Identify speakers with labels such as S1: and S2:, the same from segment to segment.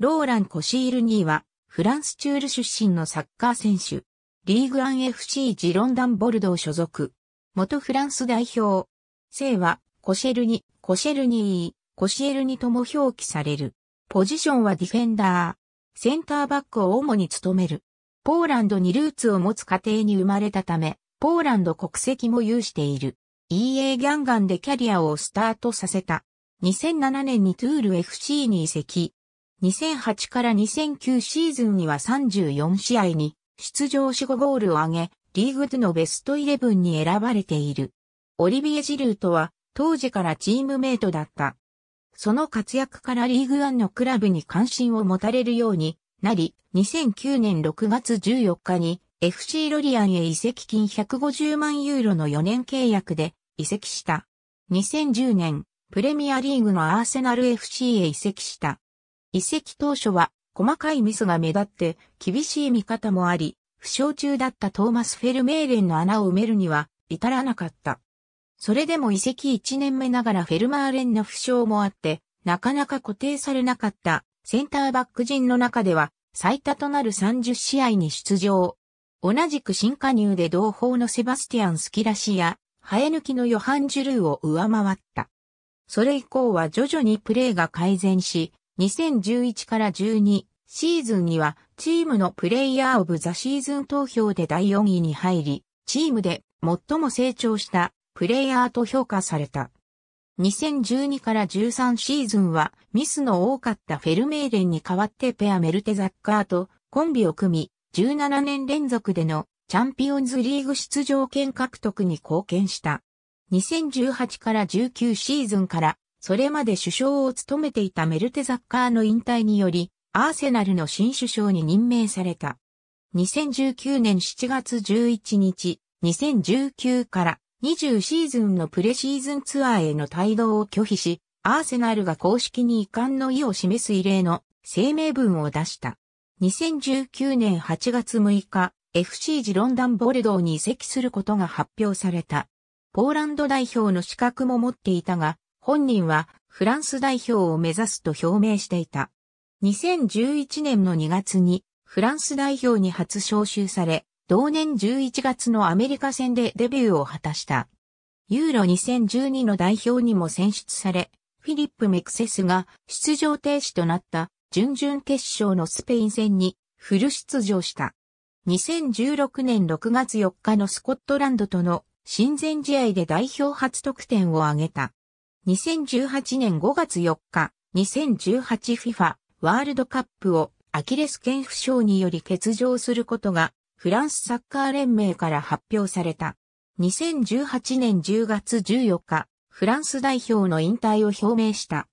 S1: ローラン・コシールニーは、フランスチュール出身のサッカー選手。リーグアン FC ジロンダンボルドー所属。元フランス代表。姓は、コシェルニ、コシェルニー、コシエルニとも表記される。ポジションはディフェンダー。センターバックを主に務める。ポーランドにルーツを持つ家庭に生まれたため、ポーランド国籍も有している。EA ギャンガンでキャリアをスタートさせた。2007年にトゥール FC に移籍。2008から2009シーズンには34試合に出場し5ゴールを挙げ、リーグ2のベストイレブンに選ばれている。オリビエ・ジルーとは当時からチームメイトだった。その活躍からリーグワンのクラブに関心を持たれるようになり、2009年6月14日に FC ロリアンへ移籍金150万ユーロの4年契約で移籍した。2010年、プレミアリーグのアーセナル FC へ移籍した。移籍当初は細かいミスが目立って厳しい見方もあり、負傷中だったトーマス・フェルメーレンの穴を埋めるには至らなかった。それでも移籍1年目ながらフェルマーレンの負傷もあって、なかなか固定されなかったセンターバック陣の中では最多となる30試合に出場。同じく新加入で同胞のセバスティアン・スキラシや、生え抜きのヨハン・ジュルーを上回った。それ以降は徐々にプレーが改善し、2011から12シーズンにはチームのプレイヤーオブザシーズン投票で第4位に入り、チームで最も成長したプレイヤーと評価された。2012から13シーズンはミスの多かったフェルメーレンに代わってペアメルテザッカーとコンビを組み、17年連続でのチャンピオンズリーグ出場権獲得に貢献した。2018から19シーズンからそれまで首相を務めていたメルテザッカーの引退により、アーセナルの新首相に任命された。2019年7月11日、2019から20シーズンのプレシーズンツアーへの帯同を拒否し、アーセナルが公式に遺憾の意を示す異例の声明文を出した。2019年8月6日、FC ジロンダンボルドーに移籍することが発表された。ポーランド代表の資格も持っていたが、本人はフランス代表を目指すと表明していた。2011年の2月にフランス代表に初招集され、同年11月のアメリカ戦でデビューを果たした。ユーロ2012の代表にも選出され、フィリップ・メクセスが出場停止となった準々決勝のスペイン戦にフル出場した。2016年6月4日のスコットランドとの親善試合で代表初得点を挙げた。2018年5月4日、2018FIFA ワールドカップをアキレス腱負傷により欠場することがフランスサッカー連盟から発表された。2018年10月14日、フランス代表の引退を表明した。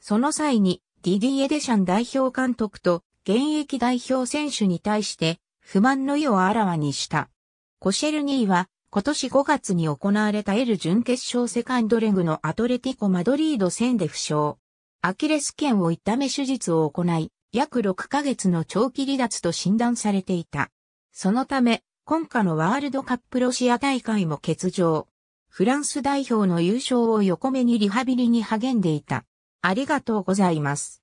S1: その際に、ディディエ・デシャン代表監督と現役代表選手に対して不満の意をあらわにした。コシェルニーは今年5月に行われた L 準決勝セカンドレグのアトレティコ・マドリード戦で負傷。アキレス腱を痛め手術を行い、約6ヶ月の長期離脱と診断されていた。そのため、今夏のワールドカップロシア大会も欠場。フランス代表の優勝を横目にリハビリに励んでいた。ありがとうございます。